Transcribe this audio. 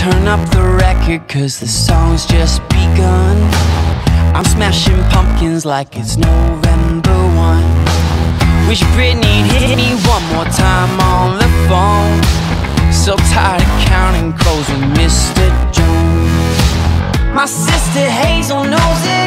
Turn up the record cause the song's just begun I'm smashing pumpkins like it's November 1 Wish Britney'd hit me one more time on the phone So tired of counting crows with Mr. Jones My sister Hazel knows it.